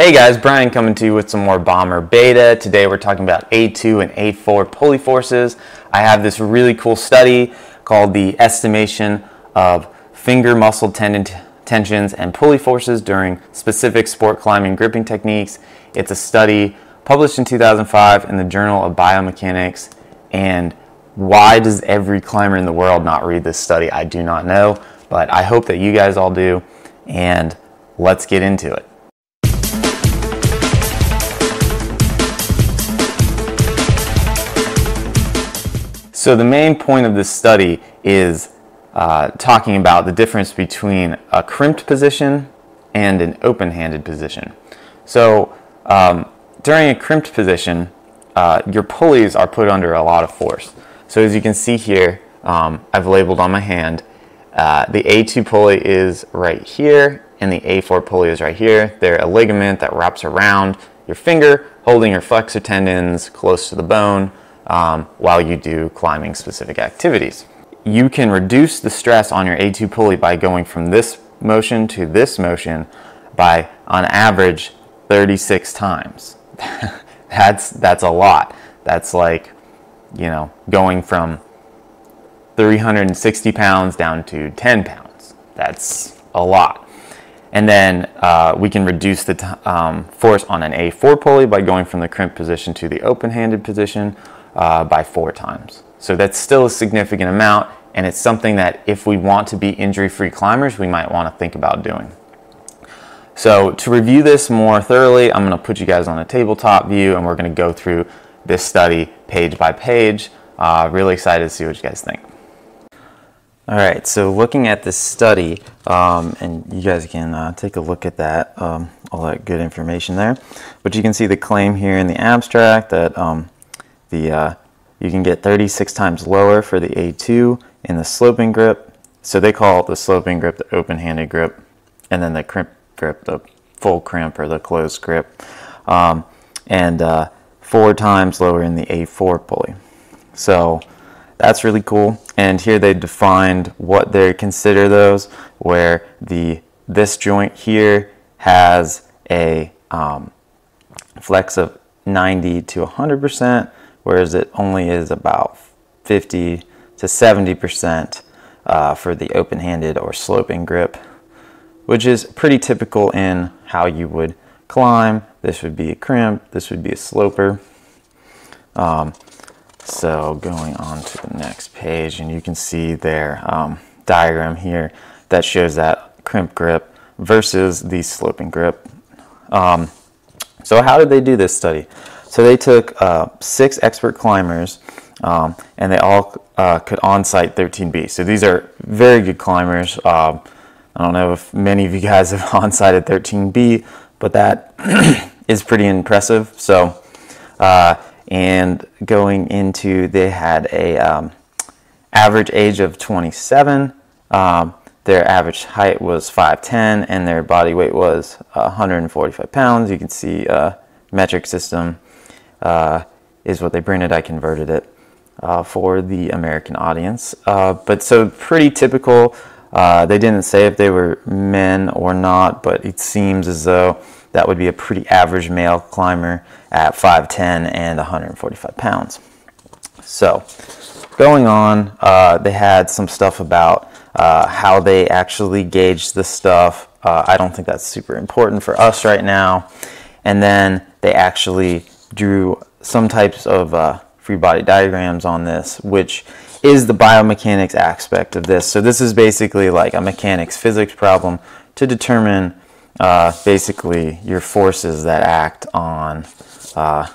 Hey guys, Bryan coming to you with some more Bomber Beta. Today we're talking about A2 and A4 pulley forces. I have this really cool study called the estimation of finger muscle tendon tensions and pulley forces during specific sport climbing gripping techniques. It's a study published in 2005 in the Journal of Biomechanics. And why does every climber in the world not read this study? I do not know, but I hope that you guys all do. And let's get into it. So the main point of this study is uh, talking about the difference between a crimped position and an open-handed position. So um, during a crimped position, uh, your pulleys are put under a lot of force. So as you can see here, um, I've labeled on my hand, uh, the A2 pulley is right here and the A4 pulley is right here. They're a ligament that wraps around your finger, holding your flexor tendons close to the bone um, while you do climbing specific activities. You can reduce the stress on your A2 pulley by going from this motion to this motion by, on average, 36 times. that's, that's a lot. That's like, you know, going from 360 pounds down to 10 pounds. That's a lot. And then uh, we can reduce the um, force on an A4 pulley by going from the crimp position to the open-handed position uh, by four times. So that's still a significant amount, and it's something that if we want to be injury-free climbers, we might want to think about doing. So to review this more thoroughly, I'm going to put you guys on a tabletop view, and we're going to go through this study page by page. Uh, really excited to see what you guys think. All right, so looking at this study, um, and you guys can uh, take a look at that, um, all that good information there. But you can see the claim here in the abstract that um, the uh, you can get 36 times lower for the A2 in the sloping grip. So they call the sloping grip the open-handed grip, and then the crimp grip the full crimp or the closed grip, um, and uh, four times lower in the A4 pulley. So that's really cool. And here they defined what they consider those, where the this joint here has a um, flex of 90 to 100%, whereas it only is about 50 to 70% uh, for the open-handed or sloping grip, which is pretty typical in how you would climb. This would be a crimp, this would be a sloper. Um, so going on to the next page and you can see their um, diagram here that shows that crimp grip versus the sloping grip. Um, so how did they do this study? So they took uh, six expert climbers um, and they all uh, could on-sight 13B. So these are very good climbers. Um, I don't know if many of you guys have on-sighted 13B, but that is pretty impressive. So uh, and going into they had a um, average age of 27 um, their average height was 5'10 and their body weight was 145 pounds you can see uh, metric system uh, is what they printed I converted it uh, for the American audience uh, but so pretty typical uh, they didn't say if they were men or not but it seems as though that would be a pretty average male climber at 5'10 and 145 pounds. So going on, uh, they had some stuff about uh, how they actually gauge the stuff. Uh, I don't think that's super important for us right now. And then they actually drew some types of uh, free body diagrams on this, which is the biomechanics aspect of this. So this is basically like a mechanics physics problem to determine uh, basically your forces that act on uh,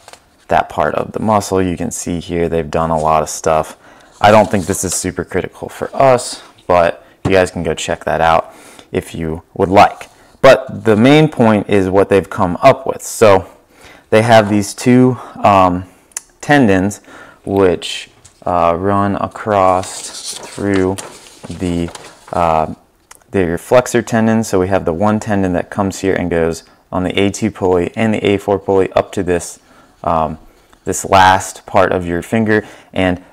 that part of the muscle. You can see here they've done a lot of stuff. I don't think this is super critical for us, but you guys can go check that out if you would like. But the main point is what they've come up with. So they have these two um, tendons which uh, run across through the uh, the flexor tendon. So we have the one tendon that comes here and goes on the A2 pulley and the A4 pulley up to this um, this last part of your finger. And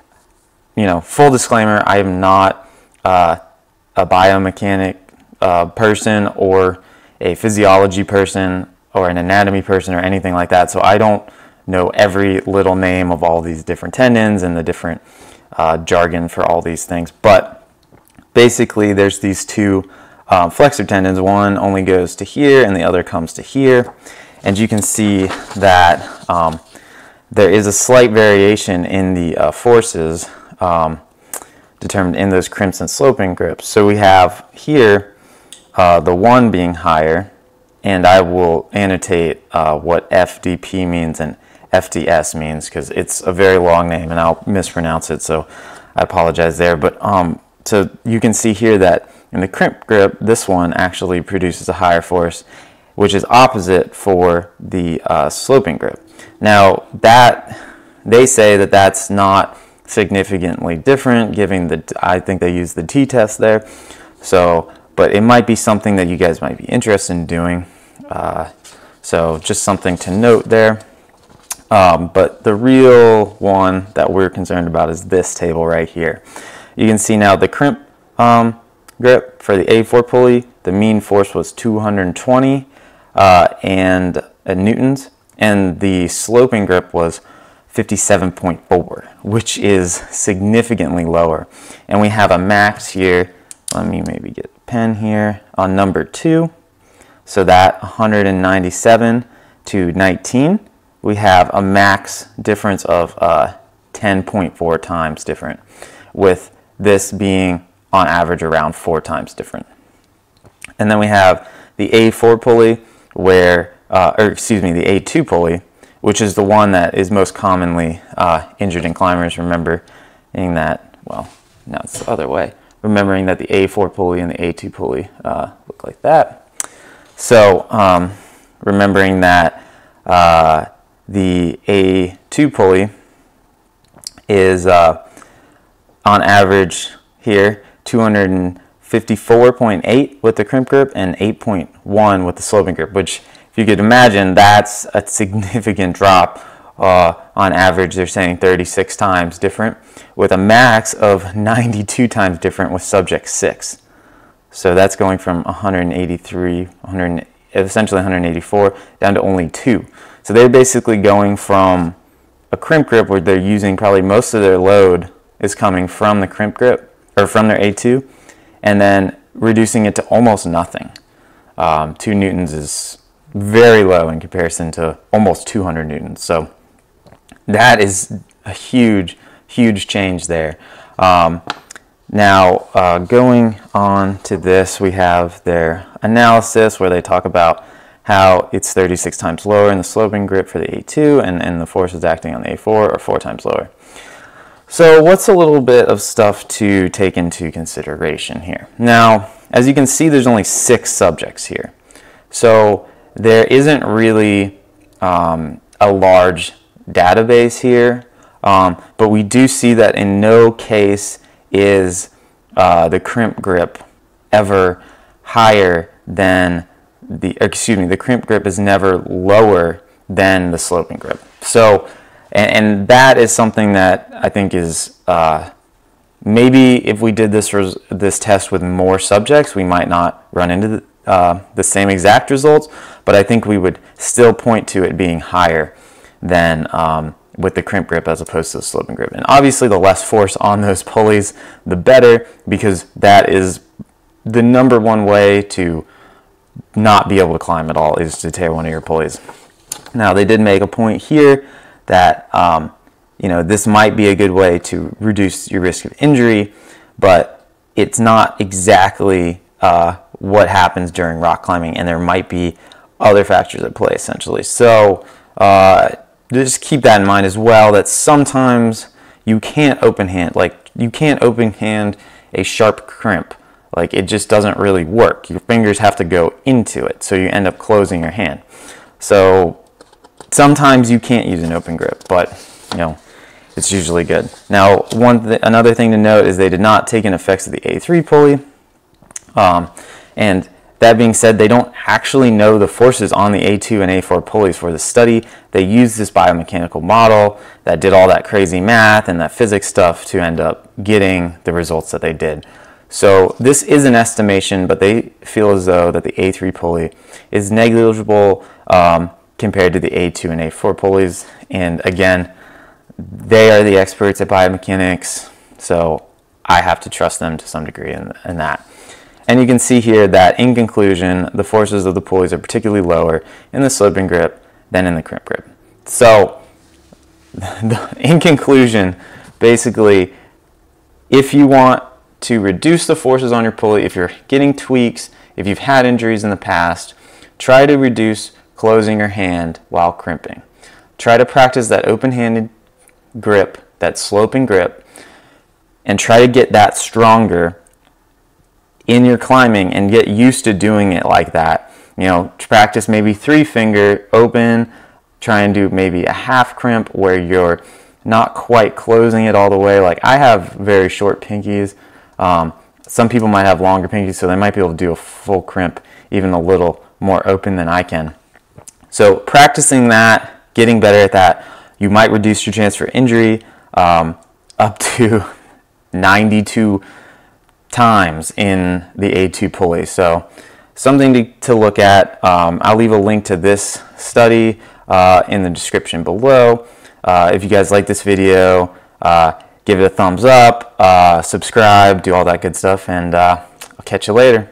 you know, full disclaimer, I am not uh, a biomechanic uh, person or a physiology person. Or an anatomy person or anything like that, so I don't know every little name of all these different tendons and the different uh, jargon for all these things. But basically, there's these two um, flexor tendons. One only goes to here, and the other comes to here. And you can see that um, there is a slight variation in the uh, forces um, determined in those crimson sloping grips. So we have here uh, the one being higher, and I will annotate uh, what FDP means and FDS means because it's a very long name and I'll mispronounce it, so I apologize there. But um, so you can see here that in the crimp grip, this one actually produces a higher force, which is opposite for the uh, sloping grip. Now that they say that that's not significantly different, giving the I think they use the t-test there. So, but it might be something that you guys might be interested in doing. Uh, so just something to note there. Um, but the real one that we're concerned about is this table right here. You can see now the crimp um, grip for the A4 pulley, the mean force was 220 uh, and uh, newtons, and the sloping grip was 57.4, which is significantly lower. And we have a max here. Let me maybe get pen here on number two. So that 197 to 19 we have a max difference of uh, 10.4 times different, with this being on average around four times different. And then we have the A4 pulley, where, uh, or excuse me, the A2 pulley, which is the one that is most commonly uh, injured in climbers. Remembering that, well, now it's the other way. Remembering that the A4 pulley and the A2 pulley uh, look like that. So um, remembering that uh, the A2 pulley is uh, on average here 254.8 with the crimp grip and 8.1 with the sloping grip, which if you could imagine, that's a significant drop. Uh, on average, they're saying 36 times different, with a max of 92 times different with subject 6. So that's going from 183, 100, essentially 184, down to only 2. So they're basically going from a crimp grip where they're using probably most of their load is coming from the crimp grip or from their A2 and then reducing it to almost nothing. Um, two newtons is very low in comparison to almost 200 newtons. So that is a huge, huge change there. Um, now, uh, going on to this, we have their analysis where they talk about how it's 36 times lower in the sloping grip for the A2 and, and the forces acting on the A4 are four times lower. So what's a little bit of stuff to take into consideration here? Now, as you can see, there's only six subjects here. So there isn't really um, a large database here, um, but we do see that in no case is uh, the crimp grip ever higher than the excuse me the crimp grip is never lower than the sloping grip. So and, and that is something that I think is uh, maybe if we did this this test with more subjects, we might not run into the, uh, the same exact results, but I think we would still point to it being higher than um, with the crimp grip as opposed to the sloping grip. And obviously, the less force on those pulleys, the better, because that is the number one way to not be able to climb at all is to tear one of your pulleys. Now they did make a point here that um, you know this might be a good way to reduce your risk of injury, but it's not exactly uh, what happens during rock climbing, and there might be other factors at play essentially. So uh, just keep that in mind as well. That sometimes you can't open hand like you can't open hand a sharp crimp like it just doesn't really work. Your fingers have to go into it, so you end up closing your hand. So sometimes you can't use an open grip, but you know it's usually good. Now, one th another thing to note is they did not take in effects of the A3 pulley, um, and that being said, they don't actually know the forces on the A2 and A4 pulleys for the study. They used this biomechanical model that did all that crazy math and that physics stuff to end up getting the results that they did. So this is an estimation, but they feel as though that the A3 pulley is negligible um, compared to the A2 and A4 pulleys. And again, they are the experts at biomechanics, so I have to trust them to some degree in, in that. And you can see here that in conclusion, the forces of the pulleys are particularly lower in the sloping grip than in the crimp grip. So, in conclusion, basically, if you want to reduce the forces on your pulley, if you're getting tweaks, if you've had injuries in the past, try to reduce closing your hand while crimping. Try to practice that open-handed grip, that sloping grip, and try to get that stronger in your climbing and get used to doing it like that. You know, practice maybe three finger open, try and do maybe a half crimp where you're not quite closing it all the way. Like I have very short pinkies. Um, some people might have longer pinkies, so they might be able to do a full crimp even a little more open than I can. So practicing that, getting better at that, you might reduce your chance for injury um, up to 92 times in the A2 pulley. So something to, to look at. Um, I'll leave a link to this study uh, in the description below. Uh, if you guys like this video, uh, give it a thumbs up, uh, subscribe, do all that good stuff, and uh, I'll catch you later.